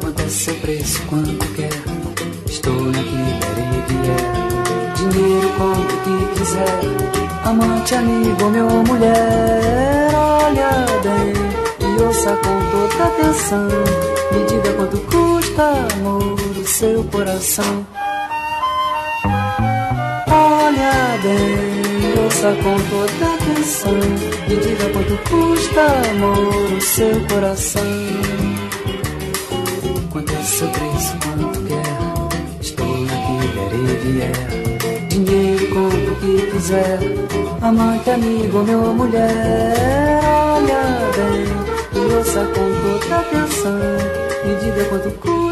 Quanto é seu preço, quanto quer? Estou na e vier. Dinheiro, compre o que quiser. Amante, amigo, meu mulher. Olha bem e ouça com toda atenção. Me diga quanto custa, amor, o seu coração. Olha bem, ouça com toda atenção. Me diga quanto custa, amor, o seu coração. Quanto é seu preço, quanto quer? Estou der e vier. Dinheiro, compra o que quiser. Amante, amigo, meu mulher. Olha bem, e ouça com toda atenção. Me diga quanto custa